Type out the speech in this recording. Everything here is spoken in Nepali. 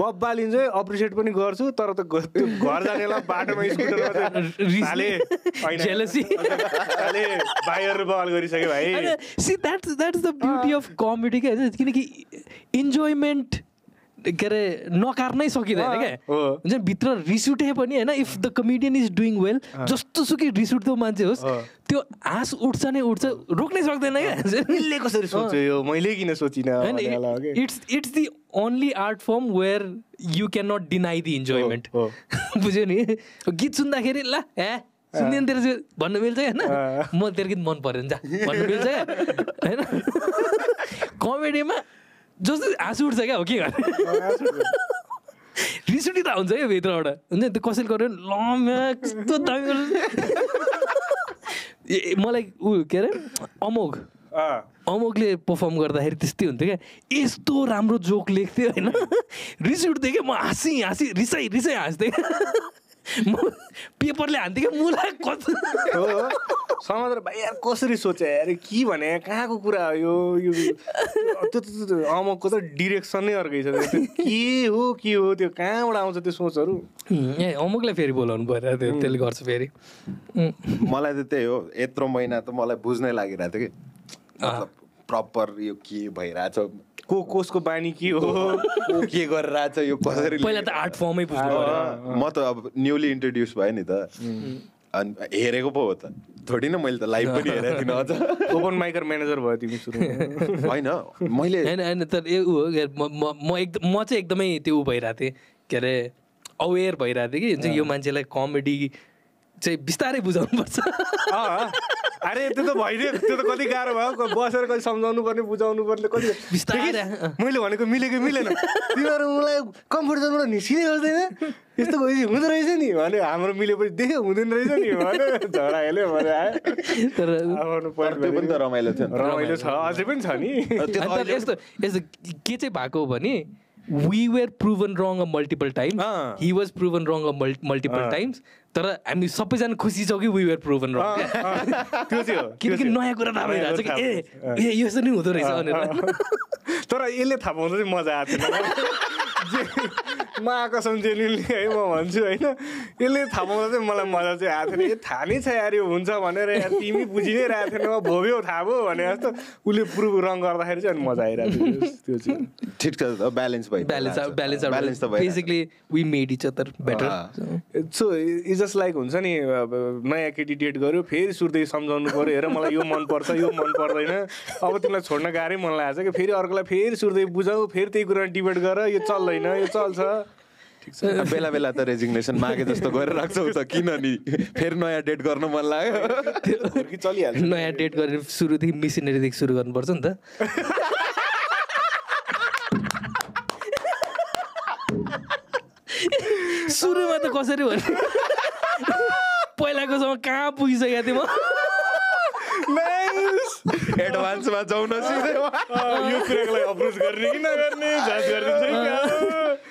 बब बालिन्छ अप्रिसिएट पनि गर्छु तर त घर जानेलाई बाटोमा चाहिँ भाइहरू बवाल गरिसक्यो भाइ। See that's that's the beauty of comedy क्या? किनकि इन्जोयमेन्ट के अरे नकार्नै सकिँदैन क्या। हुन्छ नि, भित्र रिस उठे पनि होइन if the comedian is doing well जस्तो सुकै रिस उठ्दो मान्छे होस्। त्यो हाँस उठ्छ नै उठ्छ रोक्नै सक्दैन क्या? यसले कसरी सोच्यो यो? मैले किन सोचिनँ? भन्ने होला हो कि। It's it's the only art form where you can not deny the enjoyment बुझ्यो नि? गीत सुन्दाखेरि ल ए सुन्दैन तेरो चाहिँ भन्नु मिल्छ होइन। म तेरो गीत मन पऱ्यो भने जा भन्नु मिल्छ होइन? कमेडीमा जस्तो हाँसु उठ्छ क्या हो के गर्ने? रिस उठिरहेको हुन्छ क्या भित्रबाट। हुन्छ नि त्यो कसैले गर्यो भने ल म्या, कस्तो दामी। ए मलाई ऊ के अरे अमोघ। अमोकले पर्फर्म गर्दाखेरि त्यस्तै हुन्थ्यो क्या। यस्तो राम्रो जोक लेख्थ्यो होइन। रिस उठ्थ्यो क्या म हाँसी हाँसी रिसाइ रिसाइ हाँस्थेँ म पेपरले हान्थेँ क्या मुला कस्तो समाधान भाइ यार कसरी सोचे? यार के भने? कहाँको कुरा हो यो? यो त्यो अमकको त डिरेक्सन नै अर्कै छ के हो के हो? त्यो कहाँबाट आउँछ त्यो सोचहरू? ए अमुकलाई फेरि बोलाउनु पऱ्यो त्यो त्यसले गर्छ फेरि। मलाई त त्यही हो यत्रो महिना त मलाई बुझ्नै लागिरहेको थियो कि। मतलब प्रपर यो के भइरहेछ? को कसको बानी के हो? को गरिरहेछ? यो कसरी पहिला त आर्ट फर्मै म त अब न्युली इन्ट्रोड्युस भयो नि त। अनि हेरेको पो हो त। थोरै न मैले त लाइभ पनि हेरेको थिइनँ अझ। ओपन माइकर म्यानेजर भयो तिमी सुरु होइन मैले होइन होइन तर ए ऊ हो के अरे, म एकदम म चाहिँ एकदमै त्यो ऊ भइरहेको थिएँ। के अरे अवेर भइरहेको थिएँ कि हुन्छ यो मान्छेलाई कमेडी चाहिँ बिस्तारै बुझाउनुपर्छ अरे त्यो त भइदियो। त्यो त कति गाह्रो भयो। बसेर कति सम्झाउनु पर्ने बुझाउनु पर्ने कति बिस्तारै। मैले भनेको मिलेको मिलेन। तिमीहरू मलाई कम्फर्ट जोनबाट निस्किनै गर्दैन। यस्तो हुँदो रहेछ नि। भने हाम्रो मिलेपछि देख्यो हुँदैन रहेछ नि। भने झगडा हेल्यो भने आयो। पनि त रमाइलो थियो नि। रमाइलो छ। अझै पनि छ नि। यस्तो यस्तो के चाहिँ भएको हो भने we were proven wrong a multiple times. He was proven wrong a multiple. Times तर हामी सबैजना खुसी छौँ कि वी वेयर प्रुभन रङ किनकि। नयाँ कुरा थाहा भइरहेको छ कि ए ए यसो नि हुँदो रहेछ भनेर अँ। तर यसले थाहा पाउँदा चाहिँ मजा आएको म आकसम जेन्युनली है म भन्छु होइन। यसले थाहा पाउँदा चाहिँ मलाई मजा चाहिँ आएको थिएन। ए थाहा नै छ यार यो हुन्छ भनेर यार तिमी बुझि नै रहेको थिएन। म भोग्यो थाहा भयो भने जस्तो उसले प्रुभ रङ गर्दाखेरि चाहिँ अनि मजा आइरहेको थियो। त्यो चाहिँ। ठिक छ ब्यालेन्स भयो ब्यालेन्स ब्यालेन्स ब्यालेन्स त भयो basically we made each other better so is just like हुन्छ नि अब नयाँ केटी डेट गऱ्यो फेरि सुर्दै सम्झाउनु पऱ्यो हेर मलाई यो मनपर्छ यो मन पर्दैन अब तिमीलाई छोड्न गाह्रै मन लागेको छ कि फेरि अर्कोलाई फेरि सुर्दै बुझाऊ फेरि त्यही कुरा डिबेट गर यो चल्दैन यो चल्छ। बेला बेला त रेजिग्नेसन मागे जस्तो गरेर राख्छौ त किन नि फेरि नयाँ डेट गर्न मन लाग्यो। चलिहाल्छ। नयाँ डेट गरेर सुरुदेखि मिसिनेरीदेखि सुरु गर्नुपर्छ नि त। सुरुमा त कसरी भने पहिलाकोसँग कहाँ पुगिसकेको थिएँ म? एडभान्समा जाउन सिधै यो कुराको लागि अप्रोच गर्ने कि नगर्ने? जाँच गरिदिन्छ?